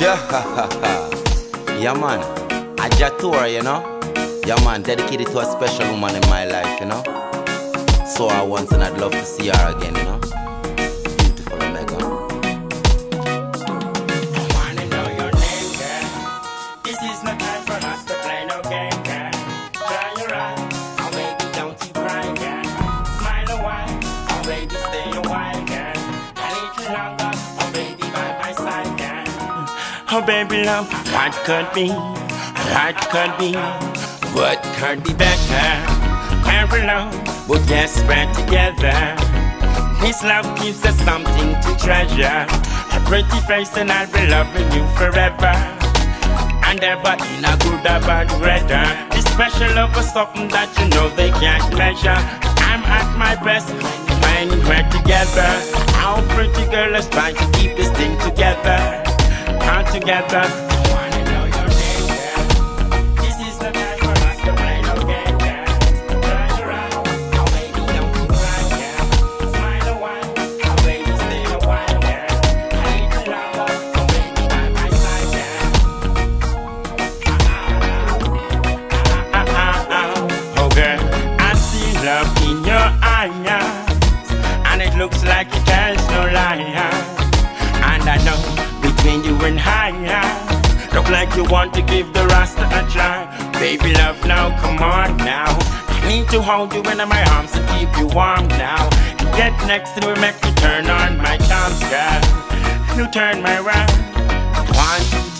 Sure. yeah, man. I tour, you know. Yeah, man. Dedicated to a special woman in my life, you know. Saw her once and I'd love to see her again, you know. Beautiful. I name, girl. This is no time for us to play no game, your oh don't you cry. Smile oh stay Baby, love, what could be? What could be? What could be better? Very long, but yes, we're together. This love gives us something to treasure. A pretty face, and I'll be loving you forever. And ever in a good or bad weather. This special love is something that you know they can't measure. I'm at my best when we're together. Our pretty girl is trying to keep this thing together. Together. Love in your eyes, and it looks like no lie. And I know and I, look like you want to give the rasta a try. Baby love, now come on now. I need to hold you in my arms and keep you warm now. Get next to me, make me turn on my charms, girl. You turn my round. Want